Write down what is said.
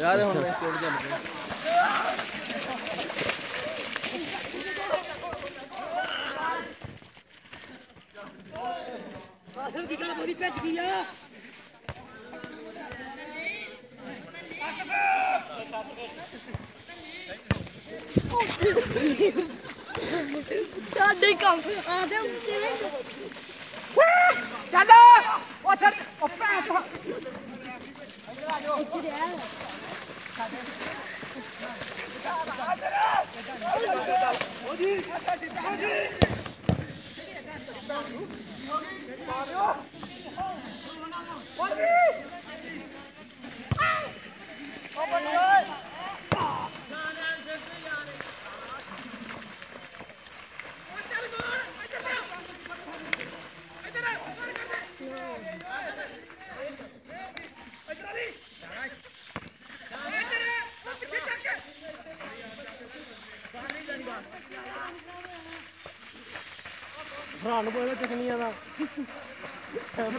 ਯਾਰ ਹੁਣ ਮੈਂ ਸਟੇਟ ਚੱਲ ਗਿਆ ਆਖਰ ਦੀ ਗੱਲ ਬੜੀ ਭੱਜ ਗਈ ਆ। ਸਾਡੇ ਕੰਮ ਆਦੇ ਤੇਰੇ 你几点？打开打开 ਭਰਾ ਨੂੰ ਪਤਾ ਚਕਨੀਆਂ ਦਾ? ਓ